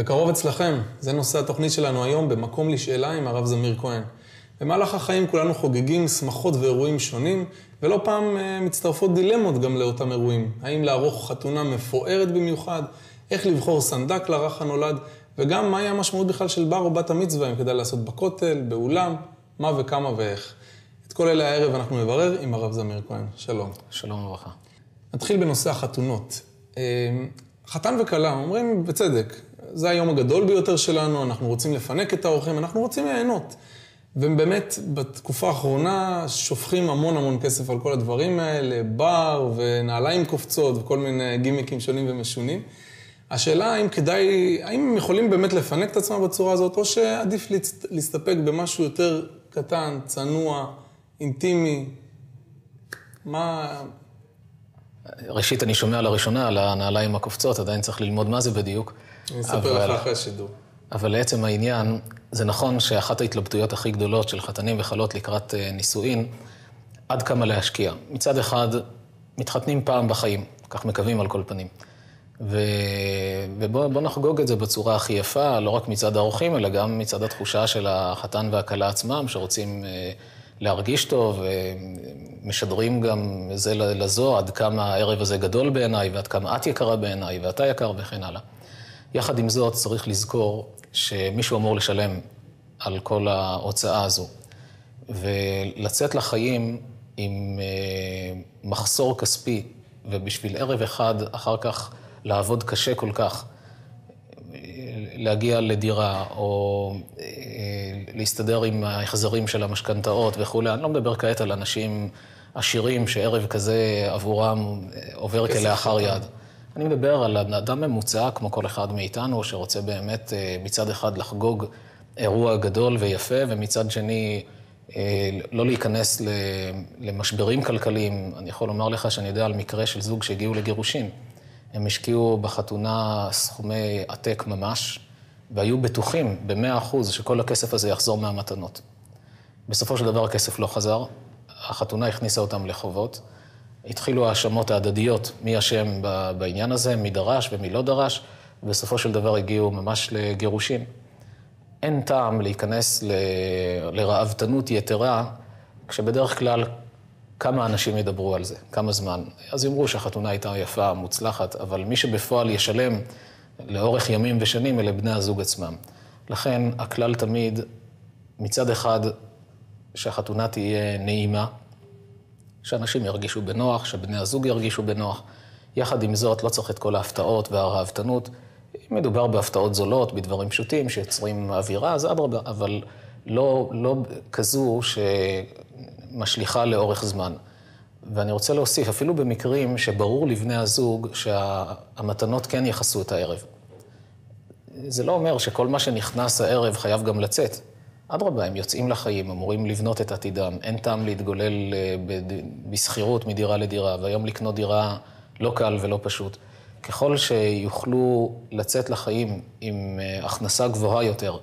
בקרוב אצלכם, זה נושא התוכנית שלנו היום, במקום לשאלה עם הרב זמיר כהן. במהלך החיים כולנו חוגגים שמחות ואירועים שונים, ולא פעם אה, מצטרפות דילמות גם לאותם אירועים. האם לערוך חתונה מפוארת במיוחד, איך לבחור סנדק לרך הנולד, וגם מהי המשמעות בכלל של בר או בת המצווה, אם כדאי לעשות בכותל, באולם, מה וכמה ואיך. את כל אלה הערב אנחנו נברר עם הרב זמיר כהן. שלום. שלום וברכה. נתחיל בנושא החתונות. אה, חתן וכלה אומרים בצדק, זה היום הגדול ביותר שלנו, אנחנו רוצים לפנק את האורחים, אנחנו רוצים ליהנות. ובאמת, בתקופה האחרונה שופכים המון המון כסף על כל הדברים האלה, בר ונעליים קופצות וכל מיני גימיקים שונים ומשונים. השאלה האם כדאי, האם הם יכולים באמת לפנק את עצמם בצורה הזאת, או שעדיף להסתפק במשהו יותר קטן, צנוע, אינטימי? מה... ראשית, אני שומע לראשונה על הנעליים הקופצות, עדיין צריך ללמוד מה זה בדיוק. אני אספר לך אחרי השידור. אבל לעצם העניין, זה נכון שאחת ההתלבטויות הכי גדולות של חתנים וחלות לקראת אה, נישואין, עד כמה להשקיע. מצד אחד, מתחתנים פעם בחיים, כך מקווים על כל פנים. ו... ובואו נחגוג את זה בצורה הכי יפה, לא רק מצד האורחים, אלא גם מצד התחושה של החתן והכלה עצמם, שרוצים אה, להרגיש טוב, ומשדרים גם זה לזו, עד כמה הערב הזה גדול בעיניי, ועד כמה את יקרה בעיניי, ואתה יקר וכן הלאה. יחד עם זאת, צריך לזכור שמישהו אמור לשלם על כל ההוצאה הזו. ולצאת לחיים עם אה, מחסור כספי, ובשביל ערב אחד אחר כך לעבוד קשה כל כך, להגיע לדירה, או אה, להסתדר עם ההחזרים של המשכנתאות וכולי. אני לא מדבר כעת על אנשים עשירים שערב כזה עבורם עובר כלאחר יד. אני מדבר על אדם ממוצע, כמו כל אחד מאיתנו, שרוצה באמת אה, מצד אחד לחגוג אירוע גדול ויפה, ומצד שני אה, לא להיכנס למשברים כלכליים. אני יכול לומר לך שאני יודע על מקרה של זוג שהגיעו לגירושין. הם השקיעו בחתונה סכומי עתק ממש, והיו בטוחים במאה אחוז שכל הכסף הזה יחזור מהמתנות. בסופו של דבר הכסף לא חזר, החתונה הכניסה אותם לחובות. התחילו ההאשמות ההדדיות, מי אשם בעניין הזה, מי דרש ומי לא דרש, ובסופו של דבר הגיעו ממש לגירושין. אין טעם להיכנס ל... לראוותנות יתרה, כשבדרך כלל כמה אנשים ידברו על זה, כמה זמן. אז יאמרו שהחתונה הייתה יפה, מוצלחת, אבל מי שבפועל ישלם לאורך ימים ושנים אלה בני הזוג עצמם. לכן הכלל תמיד, מצד אחד, שהחתונה תהיה נעימה, שאנשים ירגישו בנוח, שבני הזוג ירגישו בנוח. יחד עם זאת, לא צריך את כל ההפתעות והראוותנות. אם מדובר בהפתעות זולות, בדברים פשוטים שיוצרים אווירה, אז אדרבה, אבל לא, לא כזו שמשליכה לאורך זמן. ואני רוצה להוסיף, אפילו במקרים שברור לבני הזוג שהמתנות כן יכסו את הערב. זה לא אומר שכל מה שנכנס הערב חייב גם לצאת. אדרבה, הם יוצאים לחיים, אמורים לבנות את עתידם. אין טעם להתגולל אה, בשכירות מדירה לדירה, והיום לקנות דירה לא קל ולא פשוט. ככל שיוכלו לצאת לחיים עם אה, הכנסה גבוהה יותר,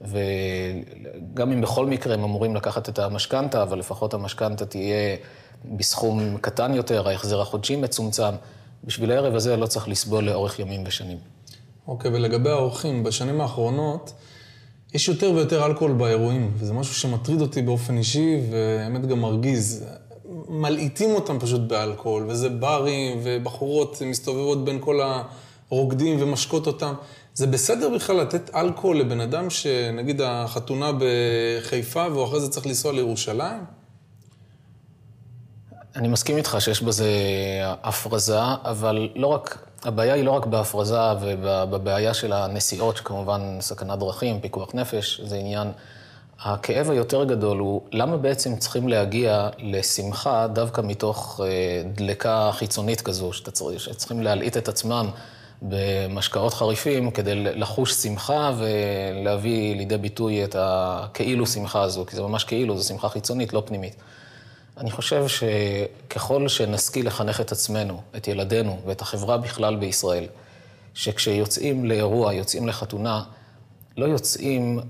וגם אם בכל מקרה הם אמורים לקחת את המשכנתה, אבל לפחות המשכנתה תהיה בסכום קטן יותר, ההחזר החודשי מצומצם, בשביל הערב הזה לא צריך לסבול לאורך ימים ושנים. אוקיי, ולגבי האורחים, בשנים האחרונות, יש יותר ויותר אלכוהול באירועים, וזה משהו שמטריד אותי באופן אישי, והאמת גם מרגיז. מלעיטים אותם פשוט באלכוהול, וזה ברים, ובחורות מסתובבות בין כל הרוקדים ומשקות אותם. זה בסדר בכלל לתת אלכוהול לבן אדם שנגיד החתונה בחיפה, והוא אחרי זה צריך לנסוע לירושלים? אני מסכים איתך שיש בזה הפרזה, אבל לא רק הבעיה היא לא רק בהפרזה ובבעיה של הנסיעות, שכמובן סכנת דרכים, פיקוח נפש, זה עניין. הכאב היותר גדול הוא, למה בעצם צריכים להגיע לשמחה דווקא מתוך אה, דלקה חיצונית כזו, שצריכים להלעיט את עצמם במשקאות חריפים כדי לחוש שמחה ולהביא לידי ביטוי את הכאילו שמחה הזו, כי זה ממש כאילו, זו שמחה חיצונית, לא פנימית. אני חושב שככל שנשכיל לחנך את עצמנו, את ילדינו ואת החברה בכלל בישראל, שכשיוצאים לאירוע, יוצאים לחתונה, לא יוצאים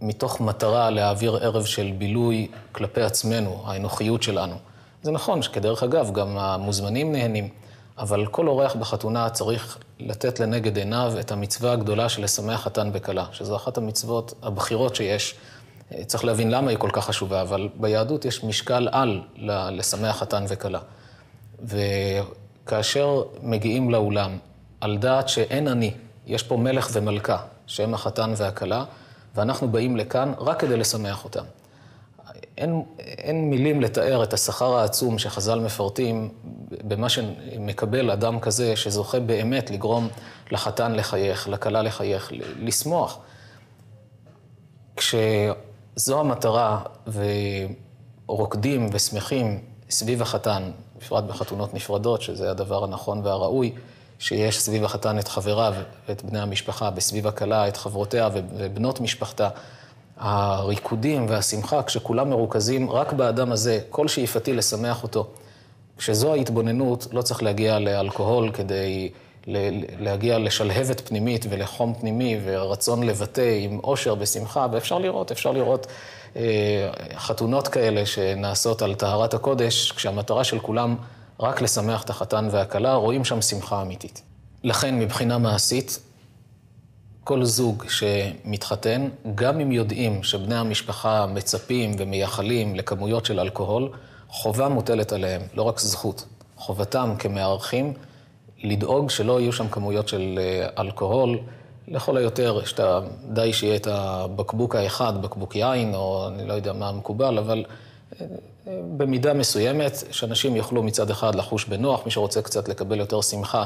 מתוך מטרה להעביר ערב של בילוי כלפי עצמנו, האנוכיות שלנו. זה נכון שכדרך אגב, גם המוזמנים נהנים, אבל כל אורח בחתונה צריך לתת לנגד עיניו את המצווה הגדולה של לשמח חתן וכלה, שזו אחת המצוות הבכירות שיש. צריך להבין למה היא כל כך חשובה, אבל ביהדות יש משקל על לשמח חתן וכלה. וכאשר מגיעים לאולם, על דעת שאין אני, יש פה מלך ומלכה, שהם החתן והכלה, ואנחנו באים לכאן רק כדי לשמח אותם. אין, אין מילים לתאר את השכר העצום שחז"ל מפרטים במה שמקבל אדם כזה שזוכה באמת לגרום לחתן לחייך, לכלה לחייך, לשמוח. כשזו המטרה ורוקדים ושמחים סביב החתן, בפרט בחתונות נפרדות, שזה הדבר הנכון והראוי, שיש סביב החתן את חבריו ואת בני המשפחה, וסביב הכלה את חברותיה ובנות משפחתה. הריקודים והשמחה, כשכולם מרוכזים רק באדם הזה, כל שאיפתי לשמח אותו. כשזו ההתבוננות, לא צריך להגיע לאלכוהול כדי להגיע לשלהבת פנימית ולחום פנימי ורצון לבטא עם אושר ושמחה, ואפשר לראות, אפשר לראות אה, חתונות כאלה שנעשות על טהרת הקודש, כשהמטרה של כולם רק לשמח את החתן והכלה, רואים שם שמחה אמיתית. לכן, מבחינה מעשית, כל זוג שמתחתן, גם אם יודעים שבני המשפחה מצפים ומייחלים לכמויות של אלכוהול, חובה מוטלת עליהם, לא רק זכות. חובתם כמארחים לדאוג שלא יהיו שם כמויות של אה, אלכוהול. לכל היותר, שאתה, די שיהיה את הבקבוק האחד, בקבוק יין, או אני לא יודע מה מקובל, אבל אה, אה, במידה מסוימת, שאנשים יוכלו מצד אחד לחוש בנוח, מי שרוצה קצת לקבל יותר שמחה,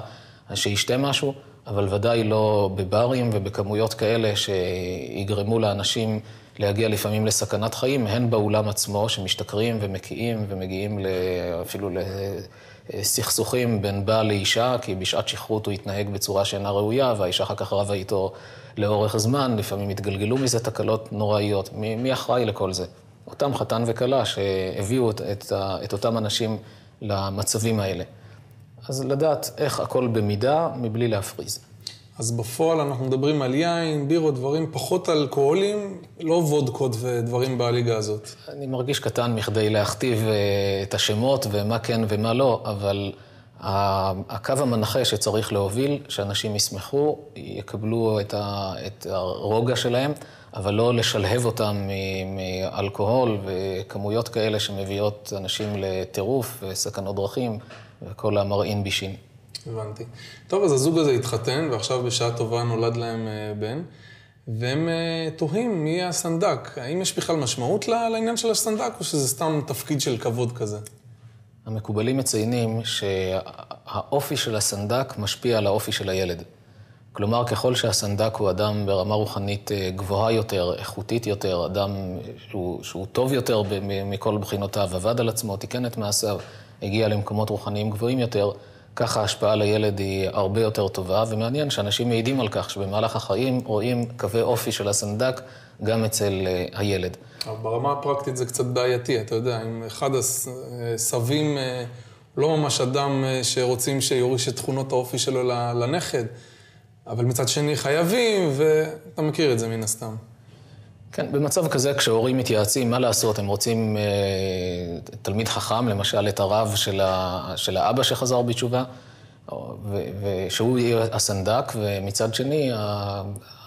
אז שישתה משהו, אבל ודאי לא בברים ובכמויות כאלה שיגרמו לאנשים להגיע לפעמים לסכנת חיים, הן באולם עצמו, שמשתכרים ומקיאים ומגיעים אפילו לסכסוכים בין בעל לאישה, כי בשעת שכרות הוא התנהג בצורה שאינה ראויה, והאישה אחר כך רבה איתו לאורך זמן, לפעמים התגלגלו מזה תקלות נוראיות. מי, מי אחראי לכל זה? אותם חתן וכלה שהביאו את, את, את אותם אנשים למצבים האלה. אז לדעת איך הכל במידה, מבלי להפריז. אז בפועל אנחנו מדברים על יין, בירות, דברים פחות אלכוהולים, לא וודקות ודברים בליגה הזאת. אני מרגיש קטן מכדי להכתיב אה, את השמות ומה כן ומה לא, אבל הקו המנחה שצריך להוביל, שאנשים ישמחו, יקבלו את הרוגע שלהם, אבל לא לשלהב אותם מאלכוהול וכמויות כאלה שמביאות אנשים לטירוף וסכנות דרכים וכל המרעין בישין. הבנתי. טוב, אז הזוג הזה התחתן, ועכשיו בשעה טובה נולד להם אה, בן, והם אה, תוהים מי יהיה הסנדק. האם יש בכלל משמעות לעניין של הסנדק, או שזה סתם תפקיד של כבוד כזה? המקובלים מציינים שהאופי של הסנדק משפיע על האופי של הילד. כלומר, ככל שהסנדק הוא אדם ברמה רוחנית אה, גבוהה יותר, איכותית יותר, אדם שהוא, שהוא טוב יותר מכל בחינותיו, עבד על עצמו, תיקן את מעשיו, הגיע למקומות רוחניים גבוהים יותר, ככה ההשפעה לילד היא הרבה יותר טובה, ומעניין שאנשים מעידים על כך שבמהלך החיים רואים קווי אופי של הסנדק גם אצל אה, הילד. אבל ברמה הפרקטית זה קצת בעייתי, אתה יודע, אם אחד הסבים אה, לא ממש אדם שרוצים שיוריש את תכונות האופי שלו לנכד, אבל מצד שני חייבים, ואתה מכיר את זה מן הסתם. כן, במצב כזה, כשהורים מתייעצים, מה לעשות? הם רוצים אה, תלמיד חכם, למשל את הרב של, ה, של האבא שחזר בתשובה, ושהוא יהיה הסנדק, ומצד שני,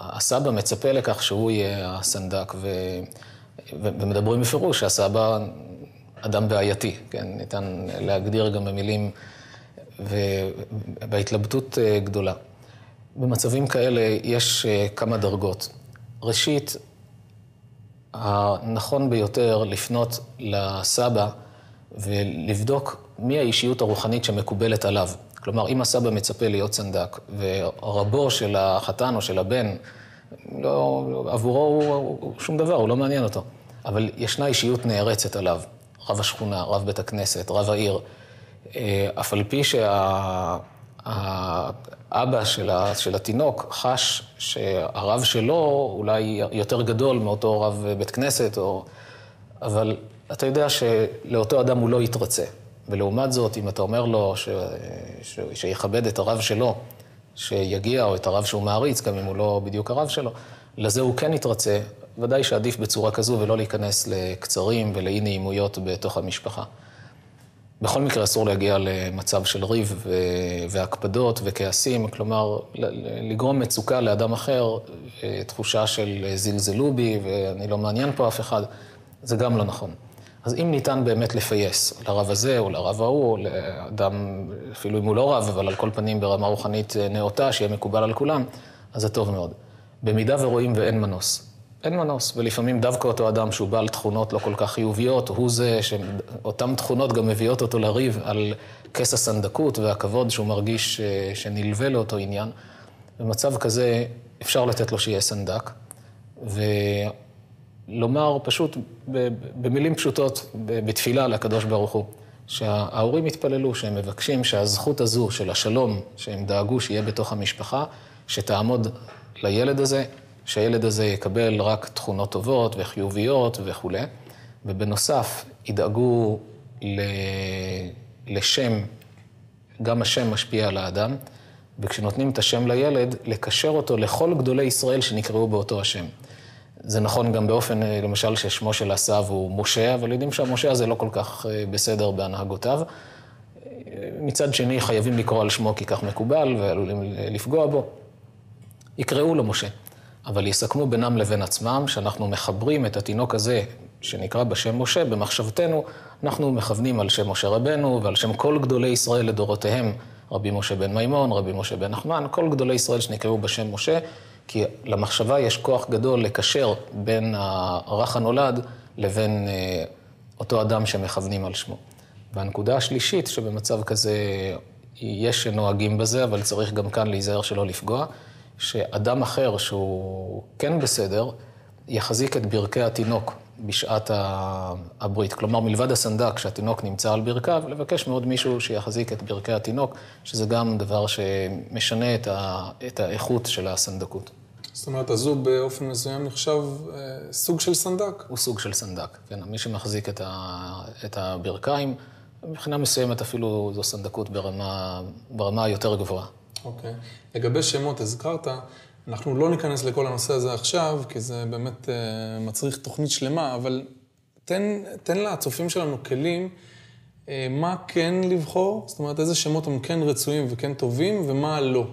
הסבא מצפה לכך שהוא יהיה הסנדק, ו, ומדברים בפירוש שהסבא אדם בעייתי, כן? ניתן להגדיר גם במילים, וההתלבטות אה, גדולה. במצבים כאלה יש אה, כמה דרגות. ראשית, הנכון ביותר לפנות לסבא ולבדוק מי האישיות הרוחנית שמקובלת עליו. כלומר, אם הסבא מצפה להיות סנדק, ורבו של החתן או של הבן, לא, עבורו הוא, הוא שום דבר, הוא לא מעניין אותו. אבל ישנה אישיות נערצת עליו, רב השכונה, רב בית הכנסת, רב העיר. אה, אף על פי שה... האבא של, ה, של התינוק חש שהרב שלו אולי יותר גדול מאותו רב בית כנסת, או... אבל אתה יודע שלאותו אדם הוא לא יתרצה. ולעומת זאת, אם אתה אומר לו ש... ש... שיכבד את הרב שלו, שיגיע, או את הרב שהוא מעריץ, גם אם הוא לא בדיוק הרב שלו, לזה הוא כן יתרצה, ודאי שעדיף בצורה כזו ולא להיכנס לקצרים ולאי נעימויות בתוך המשפחה. בכל מקרה אסור להגיע למצב של ריב והקפדות וכעסים, כלומר, לגרום מצוקה לאדם אחר, תחושה של זלזלו בי ואני לא מעניין פה אף אחד, זה גם לא נכון. אז אם ניתן באמת לפייס לרב הזה או לרב ההוא, לאדם, אפילו אם הוא לא רב, אבל על כל פנים ברמה רוחנית נאותה, שיהיה מקובל על כולם, אז זה טוב מאוד. במידה ורואים ואין מנוס. אין מנוס, ולפעמים דווקא אותו אדם שהוא בעל תכונות לא כל כך חיוביות, הוא זה שאותן תכונות גם מביאות אותו לריב על כס הסנדקות והכבוד שהוא מרגיש אה, שנלווה לאותו עניין. במצב כזה אפשר לתת לו שיהיה סנדק, ולומר פשוט במילים פשוטות, בתפילה לקדוש ברוך הוא, שההורים יתפללו, שהם מבקשים שהזכות הזו של השלום שהם דאגו שיהיה בתוך המשפחה, שתעמוד לילד הזה, שהילד הזה יקבל רק תכונות טובות וחיוביות וכולי, ובנוסף ידאגו לשם, גם השם משפיע על האדם, וכשנותנים את השם לילד, לקשר אותו לכל גדולי ישראל שנקראו באותו השם. זה נכון גם באופן, למשל, ששמו של עשיו הוא משה, אבל יודעים שהמשה הזה לא כל כך אה, בסדר בהנהגותיו. מצד שני, חייבים לקרוא על שמו כי כך מקובל, ועלולים לפגוע בו. יקראו לו משה. אבל יסכמו בינם לבין עצמם שאנחנו מחברים את התינוק הזה, שנקרא בשם משה, במחשבתנו, אנחנו מכוונים על שם משה רבנו ועל שם כל גדולי ישראל לדורותיהם, רבי משה בן מימון, רבי משה בן נחמן, כל גדולי ישראל שנקראו בשם משה, כי למחשבה יש כוח גדול לקשר בין הרך הנולד לבין אה, אותו אדם שמכוונים על שמו. והנקודה השלישית, שבמצב כזה יש שנוהגים בזה, אבל צריך גם כאן להיזהר שלא לפגוע, שאדם אחר שהוא כן בסדר, יחזיק את ברכי התינוק בשעת הברית. כלומר, מלבד הסנדק, שהתינוק נמצא על ברכיו, לבקש מעוד מישהו שיחזיק את ברכי התינוק, שזה גם דבר שמשנה את, ה, את האיכות של הסנדקות. זאת אומרת, הזוג באופן מסוים נחשב אה, סוג של סנדק? הוא סוג של סנדק, כן. מי שמחזיק את, ה, את הברכיים, מבחינה מסוימת אפילו זו סנדקות ברמה, ברמה יותר גבוהה. אוקיי. Okay. לגבי שמות, הזכרת, אנחנו לא ניכנס לכל הנושא הזה עכשיו, כי זה באמת uh, מצריך תוכנית שלמה, אבל תן, תן לצופים שלנו כלים uh, מה כן לבחור, זאת אומרת, איזה שמות הם כן רצויים וכן טובים, ומה לא.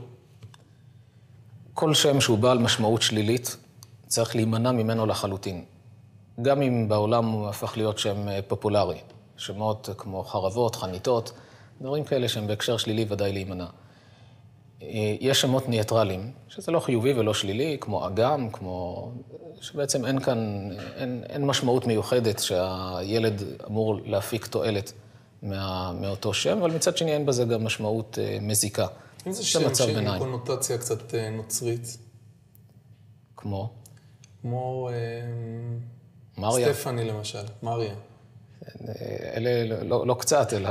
כל שם שהוא בעל משמעות שלילית, צריך להימנע ממנו לחלוטין. גם אם בעולם הוא הפך להיות שם אה, פופולרי. שמות כמו חרבות, חניתות, דברים כאלה שהם בהקשר שלילי ודאי להימנע. אה, יש שמות ניטרליים, שזה לא חיובי ולא שלילי, כמו אגם, כמו... שבעצם אין כאן, אין, אין משמעות מיוחדת שהילד אמור להפיק תועלת מה, מאותו שם, אבל מצד שני אין בזה גם משמעות אה, מזיקה. אם זה שם עם קונוטציה קצת אה, נוצרית. כמו? כמו... מריה. סטפני למשל, מריה. אלה לא, לא קצת, אלא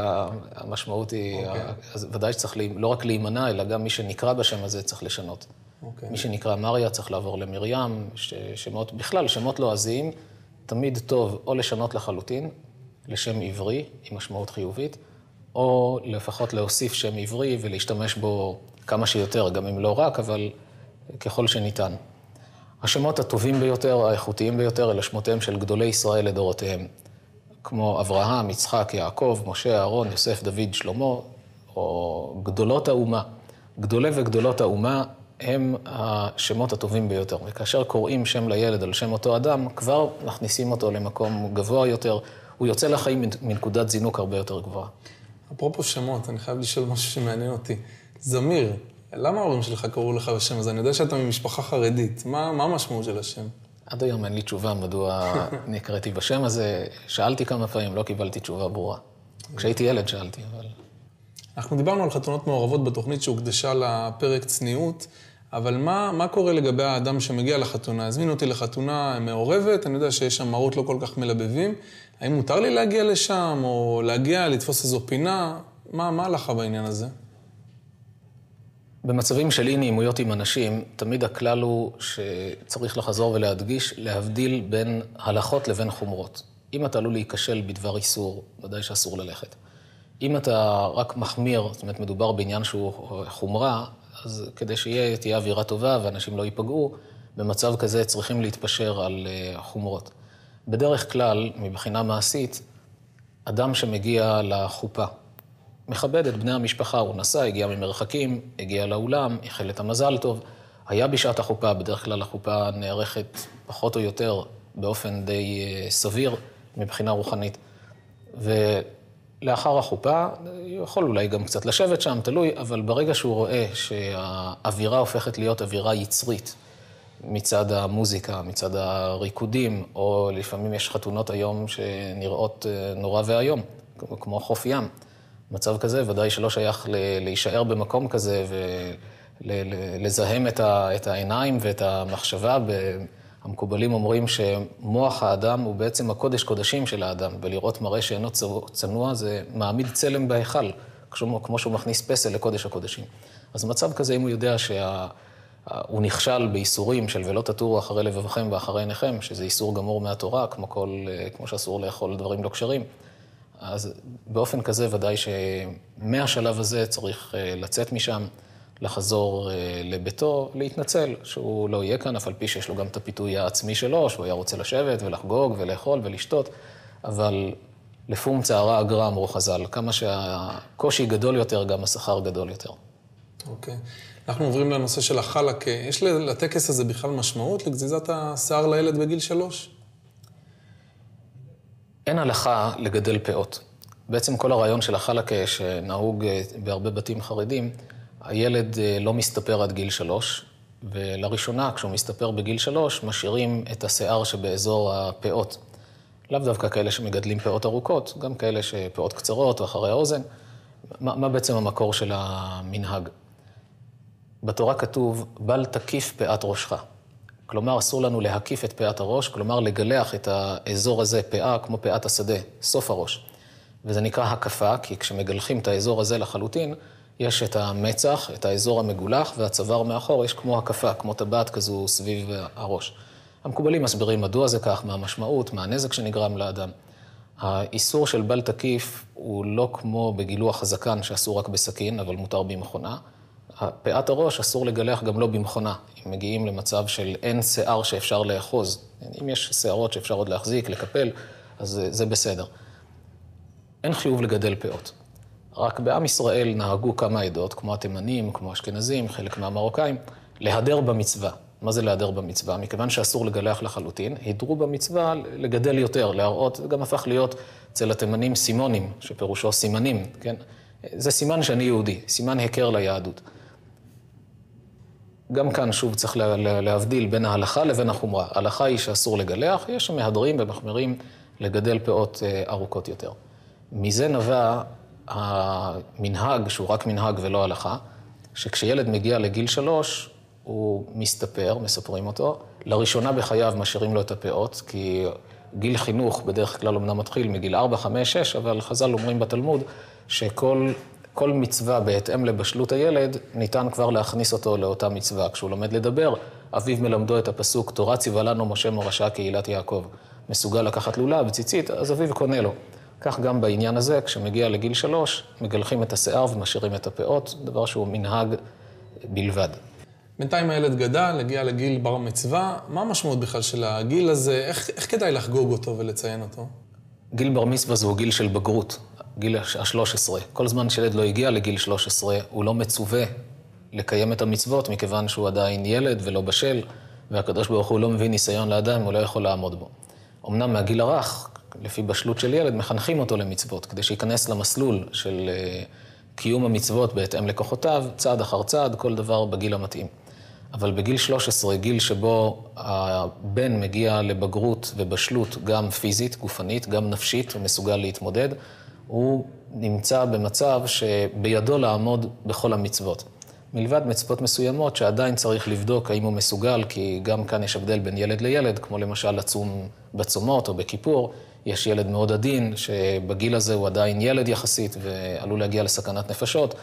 המשמעות היא, okay. אוקיי. אז ודאי שצריך לא רק להימנע, אלא גם מי שנקרא בשם הזה צריך לשנות. Okay. אוקיי. מי שנקרא מריה צריך לעבור למרים, שמות, בכלל, שמות לועזיים, תמיד טוב או לשנות לחלוטין, לשם עברי, עם משמעות חיובית, או לפחות להוסיף שם עברי ולהשתמש בו כמה שיותר, גם אם לא רק, אבל ככל שניתן. השמות הטובים ביותר, האיכותיים ביותר, אלה שמותיהם של גדולי ישראל לדורותיהם. כמו אברהם, יצחק, יעקב, משה, אהרון, יוסף, דוד, שלמה, או גדולות האומה. גדולי וגדולות האומה הם השמות הטובים ביותר. וכאשר קוראים שם לילד על שם אותו אדם, כבר מכניסים אותו למקום גבוה יותר. הוא יוצא לחיים מנקודת זינוק הרבה יותר גבוהה. אפרופו שמות, אני חייב לשאול משהו שמעניין אותי. זמיר, למה ההורים שלך קראו לך בשם הזה? אני יודע שאתה ממשפחה חרדית. מה, מה המשמעות של השם? עד היום אין לי תשובה מדוע נקראתי בשם הזה. שאלתי כמה פעמים, לא קיבלתי תשובה ברורה. כשהייתי ילד שאלתי, אבל... אנחנו דיברנו על חתונות מעורבות בתוכנית שהוקדשה לפרק צניעות, אבל מה, מה קורה לגבי האדם שמגיע לחתונה? הזמינו אותי לחתונה מעורבת, אני יודע שיש שם מרות לא כל כך מלבבים. האם מותר לי להגיע לשם, או להגיע, לתפוס איזו פינה? מה, מה הלכה בעניין הזה? במצבים של אי נעימויות עם אנשים, תמיד הכלל הוא שצריך לחזור ולהדגיש, להבדיל בין הלכות לבין חומרות. אם אתה עלול להיכשל בדבר איסור, ודאי שאסור ללכת. אם אתה רק מחמיר, זאת אומרת, מדובר בעניין שהוא חומרה, אז כדי שתהיה אווירה טובה ואנשים לא ייפגעו, במצב כזה צריכים להתפשר על אה, חומרות. בדרך כלל, מבחינה מעשית, אדם שמגיע לחופה, מכבד את בני המשפחה, הוא נסע, הגיע ממרחקים, הגיע לאולם, איחל את המזל טוב. היה בשעת החופה, בדרך כלל החופה נערכת פחות או יותר באופן די אה, סביר מבחינה רוחנית. ולאחר החופה, יכול אולי גם קצת לשבת שם, תלוי, אבל ברגע שהוא רואה שהאווירה הופכת להיות אווירה יצרית, מצד המוזיקה, מצד הריקודים, או לפעמים יש חתונות היום שנראות אה, נורא ואיום, כמו חוף ים. מצב כזה ודאי שלא שייך להישאר במקום כזה ולזהם את העיניים ואת המחשבה. המקובלים אומרים שמוח האדם הוא בעצם הקודש קודשים של האדם, ולראות מראה שאינו צנוע זה מעמיד צלם בהיכל, כמו שהוא מכניס פסל לקודש הקודשים. אז מצב כזה, אם הוא יודע שהוא נכשל באיסורים של ולא תטורו אחרי לבבכם ואחרי עיניכם, שזה איסור גמור מהתורה, כמו, כל, כמו שאסור לאכול דברים לא כשרים, אז באופן כזה ודאי שמהשלב הזה צריך אה, לצאת משם, לחזור אה, לביתו, להתנצל שהוא לא יהיה כאן, אף על פי שיש לו גם את הפיתוי העצמי שלו, שהוא היה רוצה לשבת ולחגוג ולאכול ולשתות, אבל לפום צערה אגרה, אמרו חז"ל, כמה שהקושי גדול יותר, גם השכר גדול יותר. אוקיי. Okay. אנחנו עוברים לנושא של החלק. יש לטקס הזה בכלל משמעות לגזיזת השיער לילד בגיל שלוש? אין הלכה לגדל פאות. בעצם כל הרעיון של החלקה שנהוג אה, בהרבה בתים חרדים, הילד אה, לא מסתפר עד גיל שלוש, ולראשונה, כשהוא מסתפר בגיל שלוש, משאירים את השיער שבאזור הפאות. לאו דווקא כאלה שמגדלים פאות ארוכות, גם כאלה שפאות קצרות או אחרי האוזן. מה, מה בעצם המקור של המנהג? בתורה כתוב, בל תקיף פאת ראשך. כלומר, אסור לנו להקיף את פאת הראש, כלומר, לגלח את האזור הזה, פאה, כמו פאת השדה, סוף הראש. וזה נקרא הקפה, כי כשמגלחים את האזור הזה לחלוטין, יש את המצח, את האזור המגולח, והצוואר מאחור, יש כמו הקפה, כמו טבעת כזו סביב הראש. המקובלים מסבירים מדוע זה כך, מה המשמעות, מה הנזק שנגרם לאדם. האיסור של בל תקיף הוא לא כמו בגילוח הזקן, שאסור רק בסכין, אבל מותר במכונה. פאת הראש אסור לגלח גם לא במכונה. אם מגיעים למצב של אין שיער שאפשר לאחוז, אם יש שערות שאפשר עוד להחזיק, לקפל, אז זה, זה בסדר. אין חיוב לגדל פאות. רק בעם ישראל נהגו כמה עדות, כמו התימנים, כמו האשכנזים, חלק מהמרוקאים, להדר במצווה. מה זה להדר במצווה? מכיוון שאסור לגלח לחלוטין, הידרו במצווה לגדל יותר, להראות, זה גם הפך להיות אצל התימנים סימונים, שפירושו סימנים, כן? זה סימן שאני יהודי, סימן היכר ליהדות. גם כאן שוב צריך להבדיל בין ההלכה לבין החומרה. ההלכה היא שאסור לגלח, יש שמהדרים ומחמירים לגדל פאות אה, ארוכות יותר. מזה נבע המנהג, שהוא רק מנהג ולא הלכה, שכשילד מגיע לגיל שלוש, הוא מסתפר, מספרים אותו. לראשונה בחייו משאירים לו את הפאות, כי גיל חינוך בדרך כלל אמנם מתחיל מגיל 4, 5, 6, אבל חז"ל אומרים בתלמוד שכל כל מצווה בהתאם לבשלות הילד, ניתן כבר להכניס אותו לאותה מצווה. כשהוא לומד לדבר, אביו מלמדו את הפסוק, תורה ציווה לנו משה מורשה קהילת יעקב. מסוגל לקחת לולב, וציצית, אז אביו קונה לו. כך גם בעניין הזה, כשמגיע לגיל שלוש, מגלחים את השיער ומשאירים את הפאות, דבר שהוא מנהג בלבד. בינתיים הילד גדל, הגיע לגיל בר מצווה, מה המשמעות בכלל של הגיל הזה? איך, איך כדאי לחגוג אותו ולציין אותו? גיל בר מצווה זהו גיל של בגרות. גיל ה-13. כל זמן שילד לא הגיע לגיל 13, הוא לא מצווה לקיים את המצוות, מכיוון שהוא עדיין ילד ולא בשל, והקדוש ברוך הוא לא מביא ניסיון לאדם, הוא לא יכול לעמוד בו. אמנם מהגיל הרך, לפי בשלות של ילד, מחנכים אותו למצוות, כדי שייכנס למסלול של אה, קיום המצוות בהתאם לכוחותיו, צעד אחר צעד, כל דבר בגיל המתאים. אבל בגיל 13, גיל שבו הבן מגיע לבגרות ובשלות גם פיזית, גופנית, גם נפשית, ומסוגל להתמודד, הוא נמצא במצב שבידו לעמוד בכל המצוות. מלבד מצוות מסוימות שעדיין צריך לבדוק האם הוא מסוגל, כי גם כאן יש הבדל בין ילד לילד, כמו למשל לצום בצומות או בכיפור. יש ילד מאוד עדין, שבגיל הזה הוא עדיין ילד יחסית ועלול להגיע לסכנת נפשות.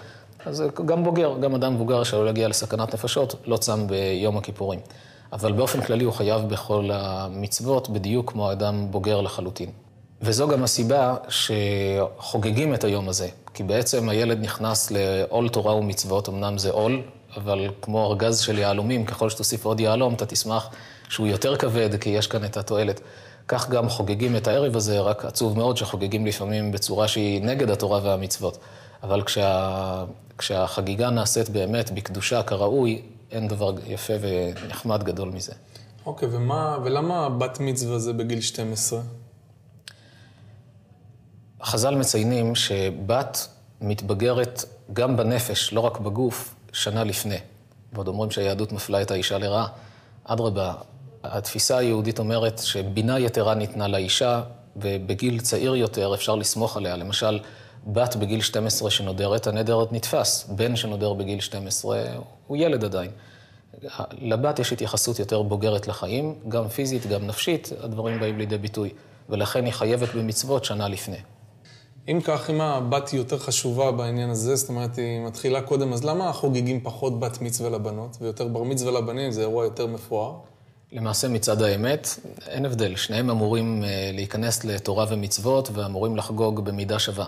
אז גם בוגר, גם אדם מבוגר שעלול להגיע לסכנת נפשות, לא צם ביום הכיפורים. אבל באופן כללי הוא חייב בכל המצוות, בדיוק כמו אדם בוגר לחלוטין. וזו גם הסיבה שחוגגים את היום הזה, כי בעצם הילד נכנס לעול תורה ומצוות, אמנם זה עול, אבל כמו ארגז של יהלומים, ככל שתוסיף עוד יהלום, אתה תשמח שהוא יותר כבד, כי יש כאן את התועלת. כך גם חוגגים את הערב הזה, רק עצוב מאוד שחוגגים לפעמים בצורה שהיא נגד התורה והמצוות. אבל כשה, כשהחגיגה נעשית באמת בקדושה כראוי, אין דבר יפה ונחמד גדול מזה. אוקיי, ומה, ולמה בת מצווה זה בגיל 12? חז"ל מציינים שבת מתבגרת גם בנפש, לא רק בגוף, שנה לפני. ועוד אומרים שהיהדות מפלה את האישה לרעה. אדרבה, התפיסה היהודית אומרת שבינה יתרה ניתנה לאישה, ובגיל צעיר יותר אפשר לסמוך עליה. למשל, בת בגיל 12 שנודרת, הנדר נתפס. בן שנודר בגיל 12 הוא ילד עדיין. לבת יש התייחסות יותר בוגרת לחיים, גם פיזית, גם נפשית, הדברים באים לידי ביטוי. ולכן היא חייבת במצוות שנה לפני. אם כך, אם הבת היא יותר חשובה בעניין הזה, זאת אומרת, היא מתחילה קודם, אז למה חוגגים פחות בת מצווה לבנות ויותר בר מצווה לבנים? זה אירוע יותר מפואר. למעשה, מצד האמת, אין הבדל. שניהם אמורים אה, להיכנס לתורה ומצוות ואמורים לחגוג במידה שווה.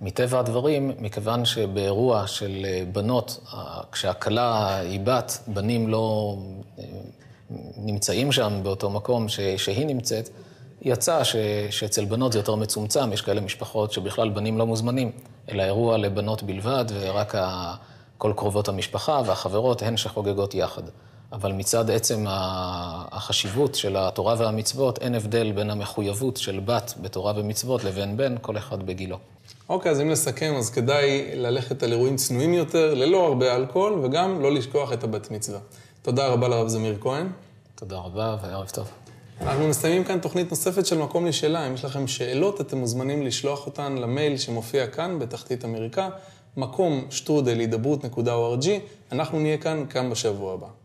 מטבע הדברים, מכיוון שבאירוע של אה, בנות, כשהכלה היא בת, בנים לא אה, נמצאים שם באותו מקום שהיא נמצאת, יצא ש, שאצל בנות זה יותר מצומצם, יש כאלה משפחות שבכלל בנים לא מוזמנים, אלא אירוע לבנות בלבד, ורק ה, כל קרובות המשפחה והחברות הן שחוגגות יחד. אבל מצד עצם החשיבות של התורה והמצוות, אין הבדל בין המחויבות של בת בתורה ומצוות לבין בן, כל אחד בגילו. אוקיי, אז אם נסכם, אז כדאי ללכת על אירועים צנועים יותר, ללא הרבה אלכוהול, וגם לא לשכוח את הבת מצווה. תודה רבה לרב זמיר כהן. תודה רבה וערב טוב. אנחנו מסיימים כאן תוכנית נוספת של מקום לשאלה. אם יש לכם שאלות, אתם מוזמנים לשלוח אותן למייל שמופיע כאן, בתחתית אמריקה, מקום שטרודל הידברות.org. אנחנו נהיה כאן גם בשבוע הבא.